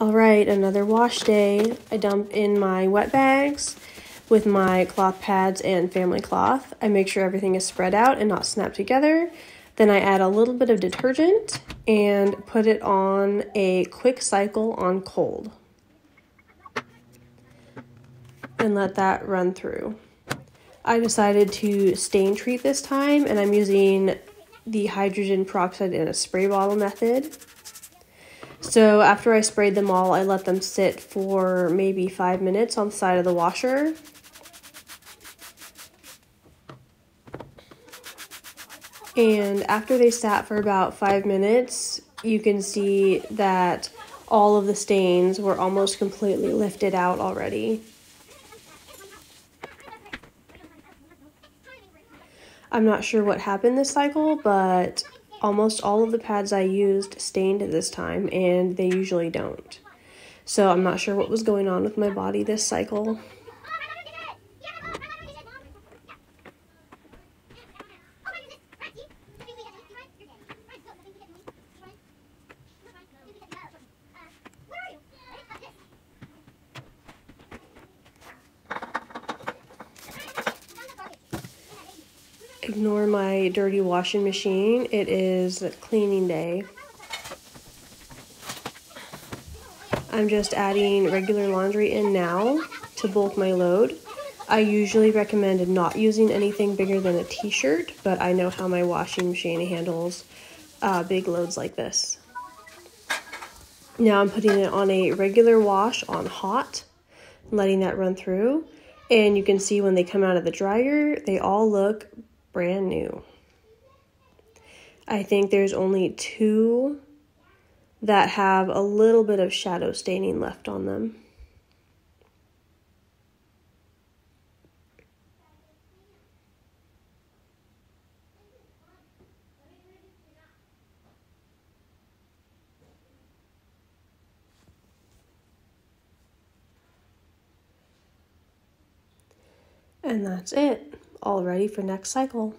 All right, another wash day. I dump in my wet bags with my cloth pads and family cloth. I make sure everything is spread out and not snapped together. Then I add a little bit of detergent and put it on a quick cycle on cold. And let that run through. I decided to stain treat this time and I'm using the hydrogen peroxide in a spray bottle method. So after I sprayed them all, I let them sit for maybe five minutes on the side of the washer. And after they sat for about five minutes, you can see that all of the stains were almost completely lifted out already. I'm not sure what happened this cycle, but almost all of the pads I used stained this time, and they usually don't. So I'm not sure what was going on with my body this cycle. Ignore my dirty washing machine. It is cleaning day. I'm just adding regular laundry in now to bulk my load. I usually recommend not using anything bigger than a t-shirt, but I know how my washing machine handles uh, big loads like this. Now I'm putting it on a regular wash on hot, letting that run through. And you can see when they come out of the dryer, they all look brand new. I think there's only two that have a little bit of shadow staining left on them. And that's it all ready for next cycle.